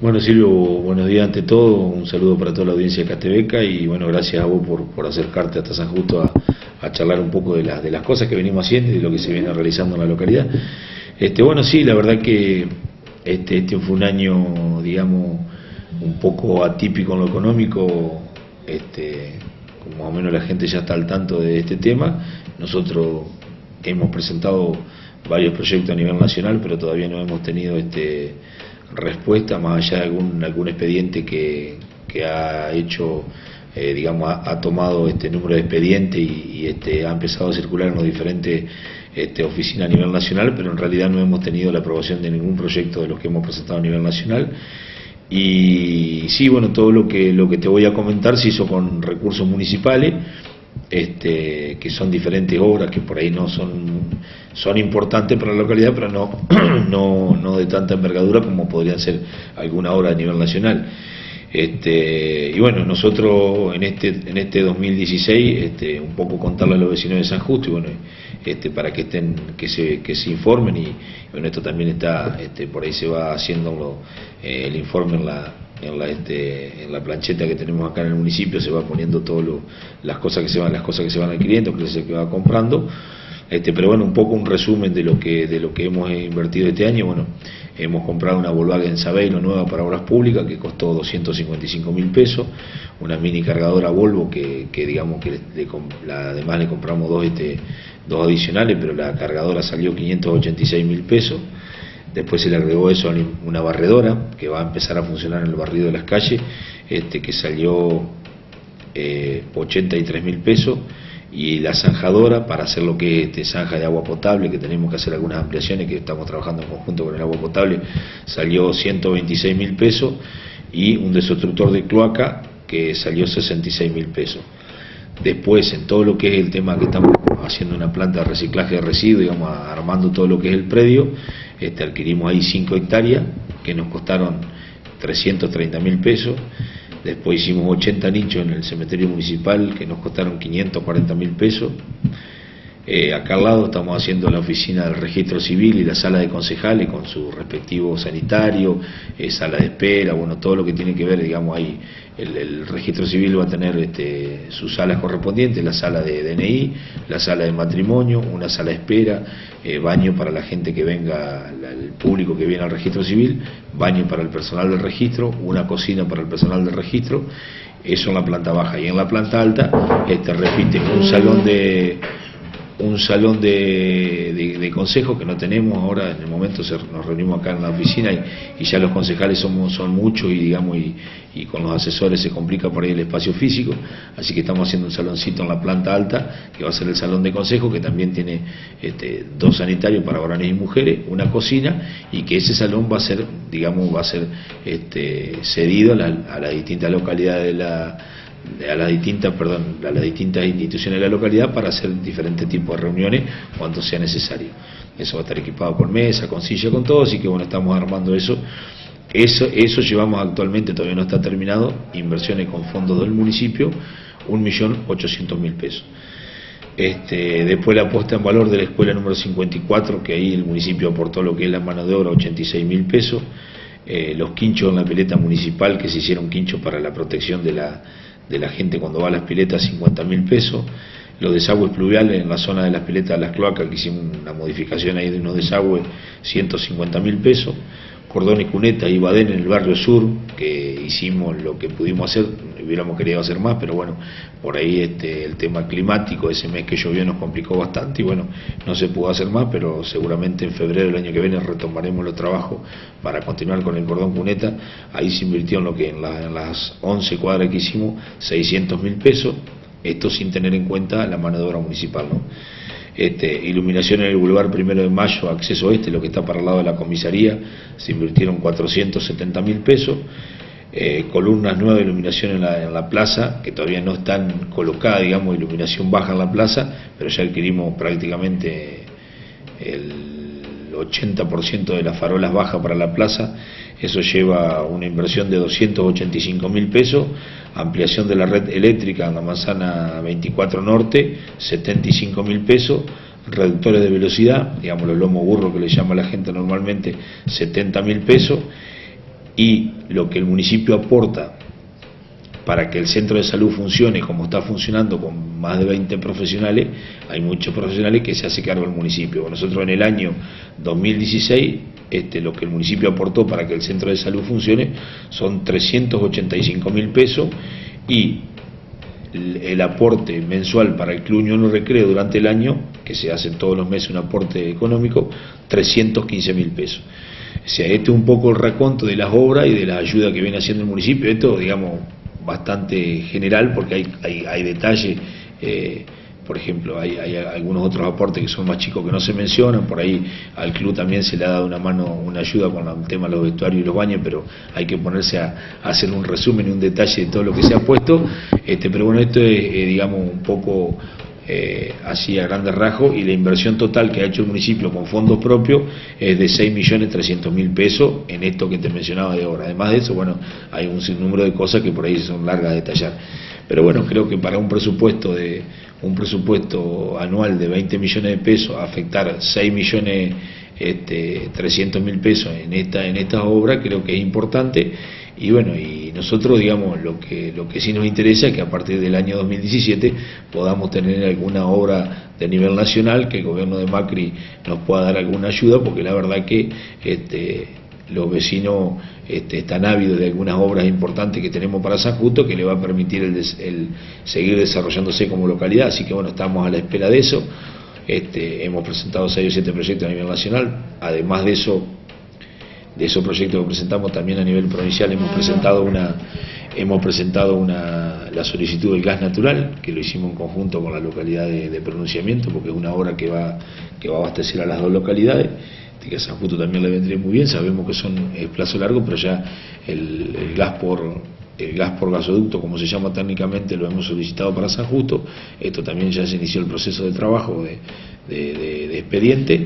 Bueno Silvio, buenos días ante todo, un saludo para toda la audiencia de Catebeca y bueno, gracias a vos por, acercarte hasta San Justo a, charlar un poco de, de las cosas que venimos haciendo y de lo que se viene realizando en la localidad. Este, bueno, sí, la verdad que este, este fue un año, digamos, un poco atípico en lo económico, este, como más o menos la gente ya está al tanto de este tema. Nosotros hemos presentado varios proyectos a nivel nacional, pero todavía no hemos tenido este respuesta, más allá de algún, algún expediente que, ha hecho, eh, digamos, ha, tomado este número de expediente y, este, ha empezado a circular en los diferentes este, oficinas a nivel nacional, pero en realidad no hemos tenido la aprobación de ningún proyecto de los que hemos presentado a nivel nacional. Y sí, bueno, todo lo que, lo que te voy a comentar se hizo con recursos municipales este, que son diferentes obras que por ahí no son, son importantes para la localidad, pero no, no, no de tanta envergadura como podrían ser alguna obra a nivel nacional. Este, y bueno, nosotros en este, en este 2016, este, un poco contarle a los vecinos de San Justo, y bueno, este, para que estén, que se, que se informen, y, bueno, esto también está, este, por ahí se va haciendo eh, el informe en la, en la, este, en la plancheta que tenemos acá en el municipio se va poniendo todas las cosas que se van, las cosas que se van adquiriendo, que se va comprando. Este, pero bueno, un poco un resumen de lo que de lo que hemos invertido este año. Bueno, hemos comprado una Volkswagen Sabeiro nueva para obras públicas que costó 255 mil pesos, una mini cargadora Volvo que, que digamos que además le compramos dos este dos adicionales, pero la cargadora salió 586 mil pesos. Después se le agregó eso una barredora que va a empezar a funcionar en el barrido de las calles, este, que salió eh, 83 mil pesos. Y la zanjadora para hacer lo que es este, zanja de agua potable, que tenemos que hacer algunas ampliaciones, que estamos trabajando en conjunto con el agua potable, salió 126 mil pesos. Y un desobstructor de cloaca que salió 66 mil pesos. Después, en todo lo que es el tema que estamos haciendo una planta de reciclaje de residuos, digamos, armando todo lo que es el predio, este, adquirimos ahí 5 hectáreas que nos costaron 330 mil pesos. Después hicimos 80 nichos en el cementerio municipal que nos costaron 540 mil pesos. Eh, acá al lado estamos haciendo la oficina del registro civil y la sala de concejales con su respectivo sanitario, eh, sala de espera, bueno, todo lo que tiene que ver, digamos, ahí el, registro civil va a tener este, sus salas correspondientes, la sala de DNI, la sala de matrimonio, una sala de espera, eh, baño para la gente que venga, el público que viene al registro civil, baño para el personal del registro, una cocina para el personal del registro, eso en la planta baja. Y en la planta alta, este, repite, un salón de un salón de, de, consejo que no tenemos ahora, en el momento nos reunimos acá en la oficina y, ya los concejales somos, son muchos y digamos y, con los asesores se complica por ahí el espacio físico, así que estamos haciendo un saloncito en la planta alta que va a ser el salón de consejo que también tiene este, dos sanitarios para varones y mujeres, una cocina y que ese salón va a ser, digamos, va a ser este, cedido a las distintas localidades de la a las distintas, perdón, a las distintas instituciones de la localidad para hacer diferentes tipos de reuniones cuando sea necesario. Eso va a estar equipado con mesa, con silla, con todo, así que bueno, estamos armando eso. Eso, eso llevamos actualmente, todavía no está terminado, inversiones con fondos del municipio, 1.800.000 pesos. Este, después la puesta en valor de la escuela número 54, que ahí el municipio aportó lo que es la mano de obra, 86.000 pesos. Eh, los quinchos en la pileta municipal, que se hicieron quinchos para la protección de la, de la gente cuando va a las piletas 50 mil pesos, los desagües pluviales en la zona de las piletas de las cloacas, que hicimos una modificación ahí de unos desagües, 150 mil pesos, Cordón y Cuneta y Badén en el barrio sur, que hicimos lo que pudimos hacer, hubiéramos querido hacer más, pero bueno, por ahí este, el tema climático, ese mes que llovió nos complicó bastante y bueno, no se pudo hacer más, pero seguramente en febrero del año que viene retomaremos los trabajos para continuar con el Cordón Cuneta, ahí se invirtió en lo que en, en las 11 cuadras que hicimos, 600 mil pesos, esto sin tener en cuenta la mano municipal, ¿no? Este, iluminación en el Boulevard Primero de Mayo, acceso este, lo que está para el lado de la comisaría, se invirtieron 470 mil pesos. Eh, columnas nuevas de iluminación en la, en la, plaza, que todavía no están colocadas, digamos, iluminación baja en la plaza, pero ya adquirimos prácticamente el 80% de las farolas bajas para la plaza. Eso lleva una inversión de 285 mil pesos, ampliación de la red eléctrica en la manzana 24 Norte, 75 mil pesos, reductores de velocidad, digamos los lomos burros que le llama la gente normalmente, 70 mil pesos, y lo que el municipio aporta para que el centro de salud funcione como está funcionando con más de 20 profesionales, hay muchos profesionales que se hace cargo el municipio. Nosotros en el año 2016, este, lo que el municipio aportó para que el centro de salud funcione son 385 mil pesos y el, aporte mensual para el Club Unión Recreo durante el año, que se hace todos los meses un aporte económico, 315 mil pesos. O sea, este es un poco el raconto de las obras y de la ayuda que viene haciendo el municipio. Esto, digamos, bastante general porque hay, hay, detalles. Eh, por ejemplo, hay, hay, algunos otros aportes que son más chicos que no se mencionan, por ahí al club también se le ha dado una mano, una ayuda con el tema de los vestuarios y los baños, pero hay que ponerse a, hacer un resumen y un detalle de todo lo que se ha puesto, este, pero bueno, esto es, eh, digamos, un poco eh, así a grandes rasgos y la inversión total que ha hecho el municipio con fondos propios es de 6.300.000 pesos en esto que te mencionaba de ahora. Además de eso, bueno, hay un sinnúmero de cosas que por ahí son largas de detallar. Pero bueno, creo que para un presupuesto de un presupuesto anual de 20 millones de pesos, afectar 6 millones este, 300 mil pesos en esta en esta obra creo que es importante. Y bueno y nosotros digamos lo que lo que sí nos interesa es que a partir del año 2017 podamos tener alguna obra de nivel nacional que el gobierno de Macri nos pueda dar alguna ayuda porque la verdad que este, los vecinos están ávidos de algunas obras importantes que tenemos para San Justo que le va a permitir seguir desarrollándose como localidad. Así que bueno estamos a la espera de eso. Este, hemos presentado 6 o 7 proyectos a nivel nacional, además de eso, de esos proyectos que presentamos también a nivel provincial hemos presentado una hemos presentado una, la solicitud del gas natural, que lo hicimos en conjunto con la localidad de, pronunciamiento, porque es una obra que va, que va a abastecer a las dos localidades, que a San Justo también le vendría muy bien, sabemos que son el plazo largo, pero ya el gas por el gas por gasoducto, como se llama técnicamente, lo hemos solicitado para San Justo. Esto también ya se inició el proceso de trabajo de, expediente.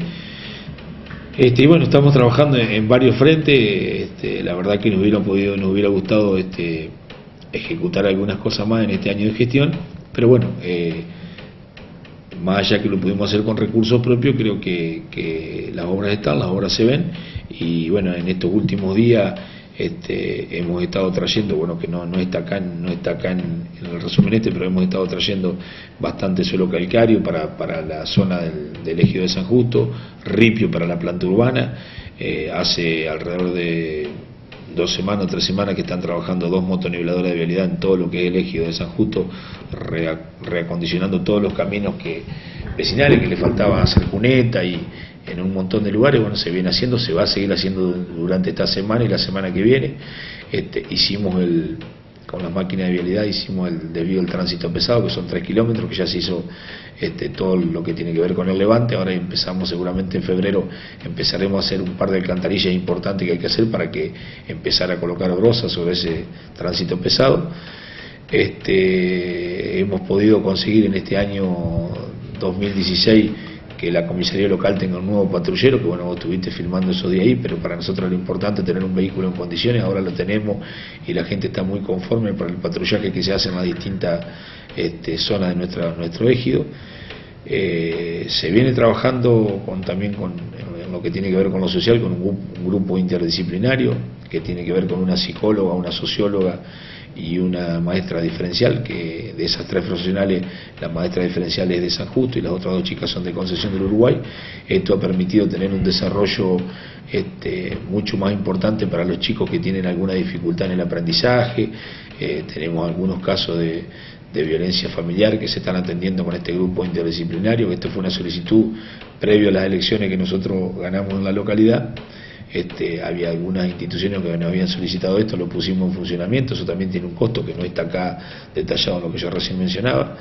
Este, y bueno, estamos trabajando en, varios frentes. Este, la verdad que nos hubiera podido, nos hubiera gustado este, ejecutar algunas cosas más en este año de gestión, pero bueno, eh, más allá que lo pudimos hacer con recursos propios, creo que, que las obras están, las obras se ven, y bueno, en estos últimos días este, hemos estado trayendo, bueno que no, no está acá, no está acá en, el resumen este, pero hemos estado trayendo bastante suelo calcario para, para la zona del, del ejido de San Justo, ripio para la planta urbana, eh, hace alrededor de dos semanas, tres semanas que están trabajando dos motoniveladoras de vialidad en todo lo que es el ejido de San Justo, reacondicionando todos los caminos que vecinales que le faltaba hacer cuneta y en un montón de lugares, bueno, se viene haciendo, se va a seguir haciendo durante esta semana y la semana que viene. Este, hicimos el, con las máquinas de vialidad, hicimos el desvío del tránsito pesado, que son tres kilómetros, que ya se hizo este, todo lo que tiene que ver con el levante. Ahora empezamos seguramente en febrero, empezaremos a hacer un par de alcantarillas importantes que hay que hacer para que empezar a colocar brosas sobre ese tránsito pesado. Este, hemos podido conseguir en este año 2016 que la comisaría local tenga un nuevo patrullero, que bueno, vos estuviste filmando eso de ahí, pero para nosotros lo importante es tener un vehículo en condiciones, ahora lo tenemos y la gente está muy conforme por el patrullaje que se hace en las distintas este, zonas de nuestra, nuestro ejido. Eh, se viene trabajando con, también con, lo que tiene que ver con lo social, con un grupo interdisciplinario, que tiene que ver con una psicóloga, una socióloga, y una maestra diferencial, que de esas tres profesionales, la maestra diferencial es de San Justo y las otras dos chicas son de Concesión del Uruguay. Esto ha permitido tener un desarrollo este, mucho más importante para los chicos que tienen alguna dificultad en el aprendizaje. Eh, tenemos algunos casos de, violencia familiar que se están atendiendo con este grupo interdisciplinario. Esto fue una solicitud previo a las elecciones que nosotros ganamos en la localidad. Este, había algunas instituciones que nos habían solicitado esto, lo pusimos en funcionamiento, eso también tiene un costo que no está acá detallado en lo que yo recién mencionaba.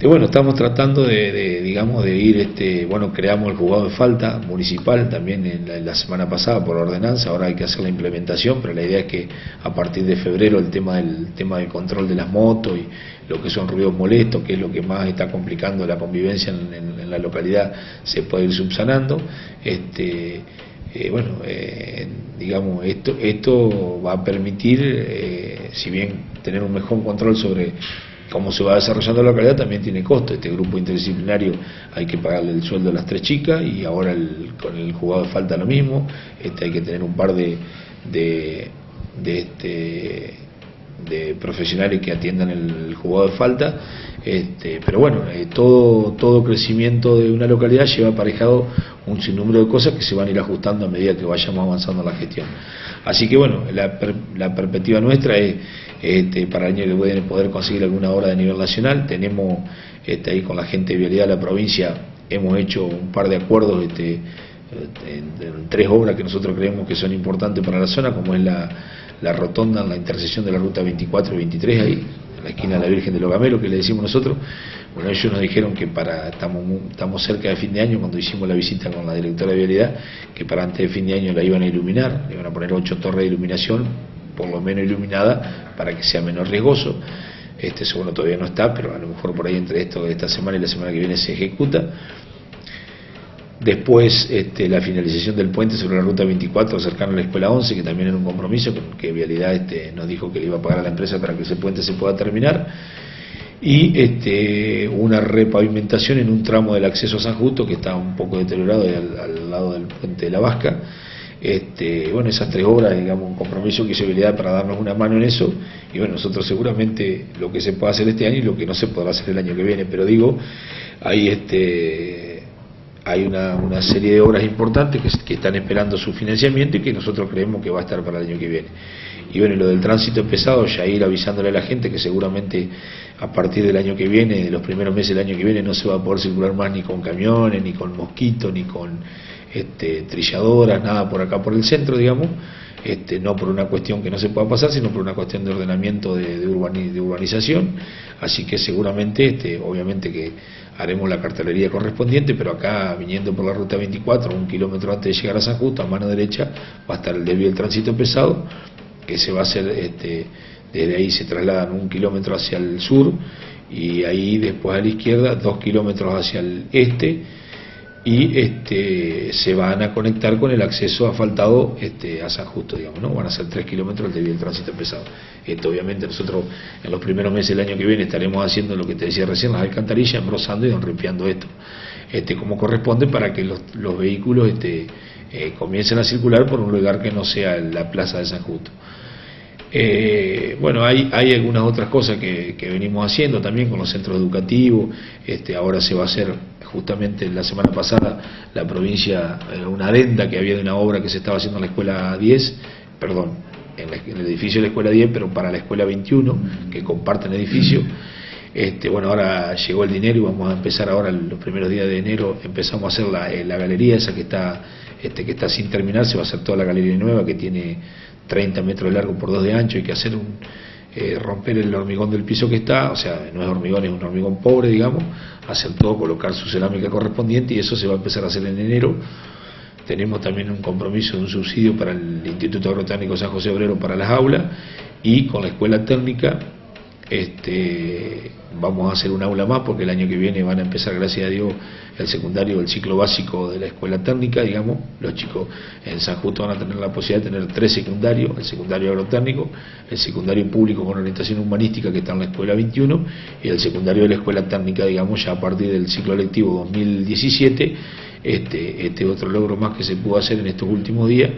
Y bueno, estamos tratando de, digamos, de ir, este, bueno, creamos el juzgado de falta municipal también en la, semana pasada por ordenanza, ahora hay que hacer la implementación, pero la idea es que a partir de febrero el tema del tema del control de las motos y lo que son ruidos molestos, que es lo que más está complicando la convivencia en, la localidad, se puede ir subsanando. Este, eh, bueno, eh, digamos, esto, esto va a permitir, eh, si bien tener un mejor control sobre cómo se va desarrollando la localidad, también tiene costo. Este grupo interdisciplinario hay que pagarle el sueldo a las tres chicas y ahora con el jugado falta lo mismo. Este, hay que tener un par de, de este de profesionales que atiendan el jugador de falta este, pero bueno, eh, todo, todo crecimiento de una localidad lleva aparejado un sinnúmero de cosas que se van a ir ajustando a medida que vayamos avanzando en la gestión. Así que bueno, la, perspectiva nuestra es este, para el año que viene poder conseguir alguna obra de nivel nacional. Tenemos este, ahí con la gente de vialidad de la provincia, hemos hecho un par de acuerdos este, en, tres obras que nosotros creemos que son importantes para la zona, como es la, la rotonda en la intersección de la ruta 24 y 23 ahí la esquina de la Virgen de los Gamelos, que le decimos nosotros. Bueno, ellos nos dijeron que para estamos, estamos cerca de fin de año, cuando hicimos la visita con la directora de vialidad, que para antes de fin de año la iban a iluminar, iban a poner ocho torres de iluminación, por lo menos iluminada, para que sea menos riesgoso. Este, eso bueno, todavía no está, pero a lo mejor por ahí entre esto, esta semana y la semana que viene se ejecuta. Después este, la finalización del puente sobre la ruta 24 cercano a la escuela 11, que también era un compromiso que Vialidad este, nos dijo que le iba a pagar a la empresa para que ese puente se pueda terminar. Y este, una repavimentación en un tramo del acceso a San Justo que está un poco deteriorado al, lado del puente de la Vasca. Este, bueno, esas tres obras, digamos, un compromiso que hizo Vialidad para darnos una mano en eso. Y bueno, nosotros seguramente lo que se pueda hacer este año y lo que no se podrá hacer el año que viene. Pero digo, hay este hay una, una, serie de obras importantes que, están esperando su financiamiento y que nosotros creemos que va a estar para el año que viene. Y bueno, lo del tránsito empezado, ya ir avisándole a la gente que seguramente a partir del año que viene, de los primeros meses del año que viene, no se va a poder circular más ni con camiones, ni con mosquitos, ni con este, trilladoras, nada por acá por el centro, digamos. Este, no por una cuestión que no se pueda pasar, sino por una cuestión de ordenamiento de, urbanización. Así que seguramente, este, obviamente que haremos la cartelería correspondiente, pero acá, viniendo por la ruta 24, un kilómetro antes de llegar a San Justo, a mano derecha, va a estar el desvío del tránsito pesado, que se va a hacer, este, desde ahí se trasladan un kilómetro hacia el sur, y ahí después a la izquierda, dos kilómetros hacia el este, y este, se van a conectar con el acceso asfaltado este, a San Justo, digamos, ¿no? Van a ser tres kilómetros del del tránsito pesado. Esto, obviamente, nosotros en los primeros meses del año que viene estaremos haciendo lo que te decía recién, las alcantarillas, embrosando y enripiando esto, este, como corresponde para que los, los vehículos este, eh, comiencen a circular por un lugar que no sea la plaza de San Justo. Eh, bueno, hay, hay algunas otras cosas que, que, venimos haciendo también con los centros educativos, este, ahora se va a hacer justamente la semana pasada la provincia, eh, una adenda que había de una obra que se estaba haciendo en la escuela 10, perdón, en, el edificio de la escuela 10, pero para la escuela 21, que comparten edificio. Este, bueno, ahora llegó el dinero y vamos a empezar ahora, los primeros días de enero, empezamos a hacer la, eh, la galería esa que está, este, que está sin terminar, se va a hacer toda la galería nueva que tiene 30 metros de largo por 2 de ancho, hay que hacer eh, romper el hormigón del piso que está, o sea, no es hormigón, es un hormigón pobre, digamos, hacer todo, colocar su cerámica correspondiente y eso se va a empezar a hacer en enero. Tenemos también un compromiso de un subsidio para el Instituto Agrotécnico San José Obrero para las aulas y con la escuela técnica este, vamos a hacer un aula más porque el año que viene van a empezar, gracias a Dios, el secundario, el ciclo básico de la escuela técnica, digamos, los chicos en San Justo van a tener la posibilidad de tener tres secundarios, el secundario agrotécnico, el secundario público con orientación humanística que está en la escuela 21 y el secundario de la escuela técnica, digamos, ya a partir del ciclo lectivo 2017, este, este otro logro más que se pudo hacer en estos últimos días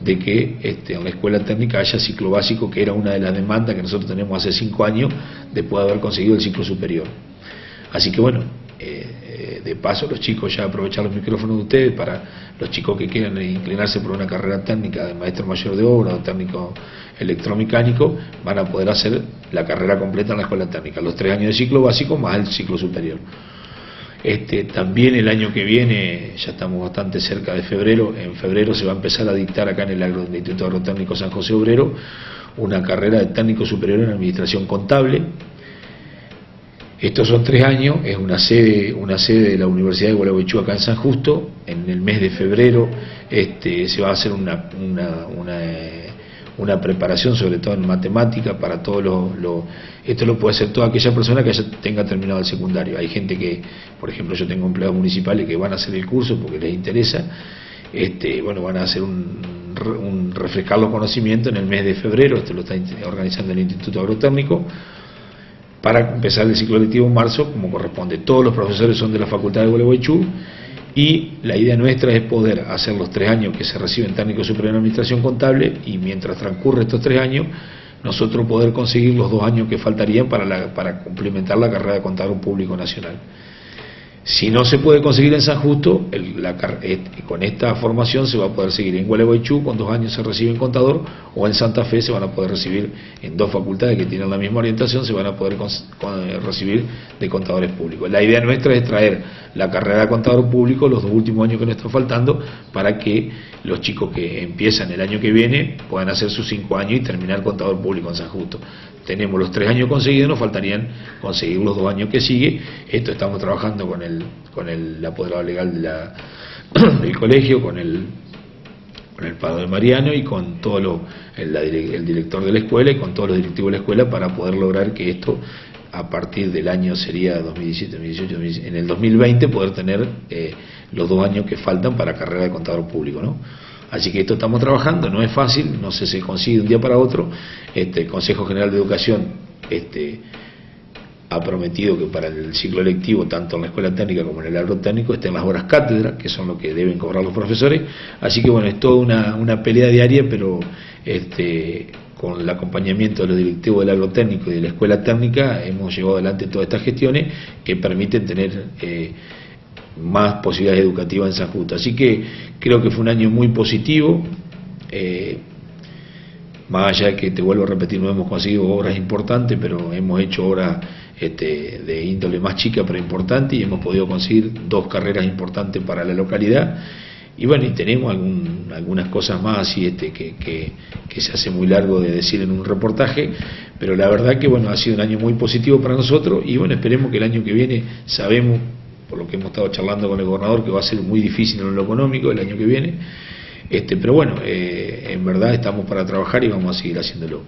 de que este, en la escuela técnica haya ciclo básico, que era una de las demandas que nosotros tenemos hace cinco años, después de haber conseguido el ciclo superior. Así que bueno, eh, eh, de paso los chicos ya aprovechar los micrófonos de ustedes para los chicos que quieran inclinarse por una carrera técnica de maestro mayor de obra o técnico electromecánico, van a poder hacer la carrera completa en la escuela técnica, los tres años de ciclo básico más el ciclo superior. Este, también el año que viene, ya estamos bastante cerca de febrero, en febrero se va a empezar a dictar acá en el, Agro, Instituto Agrotécnico San José Obrero una carrera de técnico superior en administración contable. Estos son tres años, es una sede, una sede de la Universidad de Gualeguaychú acá en San Justo. En el mes de febrero este, se va a hacer una, preparación, sobre todo en matemática, para todos los... esto lo puede hacer toda aquella persona que ya tenga terminado el secundario. Hay gente que, por ejemplo, yo tengo empleados municipales que van a hacer el curso porque les interesa, este, bueno, van a hacer un, un refrescar los conocimientos en el mes de febrero, esto lo está organizando el Instituto Agrotécnico, para empezar el ciclo lectivo en marzo, como corresponde. Todos los profesores son de la Facultad de Gualeguaychú, y la idea nuestra es poder hacer los tres años que se reciben técnico superior en administración contable y mientras transcurre estos tres años nosotros poder conseguir los dos años que faltarían para, para complementar la carrera de contador público nacional. Si no se puede conseguir en San Justo, con esta formación se va a poder seguir en Gualeguaychú, con dos años se recibe en contador, o en Santa Fe se van a poder recibir en dos facultades que tienen la misma orientación, se van a poder recibir de contadores públicos. La idea nuestra es traer la carrera de contador público los dos últimos años que nos están faltando para que los chicos que empiezan el año que viene puedan hacer sus cinco años y terminar contador público en San Justo tenemos los tres años conseguidos, nos faltarían conseguir los dos años que sigue. Esto estamos trabajando con el, con el apoderado legal del colegio, con el, con el padre Mariano y con todo lo, el, el, director de la escuela y con todos los directivos de la escuela para poder lograr que esto a partir del año sería 2017, 2018, en el 2020 poder tener eh, los dos años que faltan para carrera de contador público, ¿no? Así que esto estamos trabajando, no es fácil, no sé si se consigue de un día para otro. Este, el Consejo General de Educación este, ha prometido que para el ciclo electivo, tanto en la escuela técnica como en el agrotécnico, estén las horas cátedra, que son lo que deben cobrar los profesores. Así que bueno, es toda una, pelea diaria, pero este, con el acompañamiento de los directivos del agrotécnico y de la escuela técnica hemos llevado adelante todas estas gestiones que permiten tener... Eh, más posibilidades educativas en San Justo. Así que creo que fue un año muy positivo, eh, más allá de que, te vuelvo a repetir, no hemos conseguido obras importantes, pero hemos hecho obras este, de índole más chica pero importante y hemos podido conseguir dos carreras importantes para la localidad. Y bueno, y tenemos algunas cosas más así este, que, que, se hace muy largo de decir en un reportaje, pero la verdad que bueno, ha sido un año muy positivo para nosotros y bueno, esperemos que el año que viene sabemos por lo que hemos estado charlando con el gobernador, que va a ser muy difícil en lo económico el año que viene. Este, pero bueno, eh, en verdad estamos para trabajar y vamos a seguir haciéndolo.